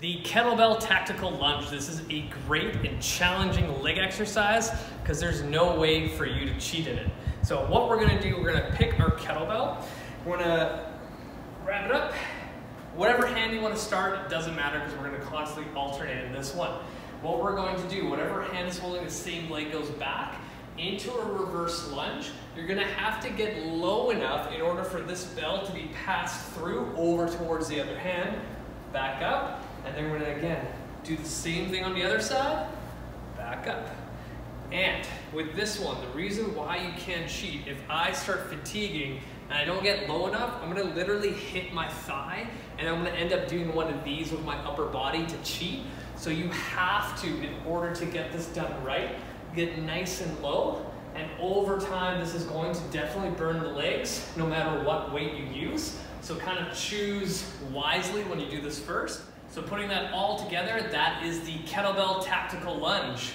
The kettlebell tactical lunge. This is a great and challenging leg exercise because there's no way for you to cheat in it. So what we're gonna do, we're gonna pick our kettlebell. We're gonna wrap it up. Whatever hand you wanna start, it doesn't matter because we're gonna constantly alternate in this one. What we're going to do, whatever hand is holding the same leg goes back into a reverse lunge. You're gonna have to get low enough in order for this bell to be passed through over towards the other hand. Back up, and then we're gonna again do the same thing on the other side, back up. And with this one, the reason why you can't cheat, if I start fatiguing and I don't get low enough, I'm gonna literally hit my thigh and I'm gonna end up doing one of these with my upper body to cheat. So you have to, in order to get this done right, get nice and low. And over time, this is going to definitely burn the legs, no matter what weight you use. So kind of choose wisely when you do this first. So putting that all together, that is the kettlebell tactical lunge.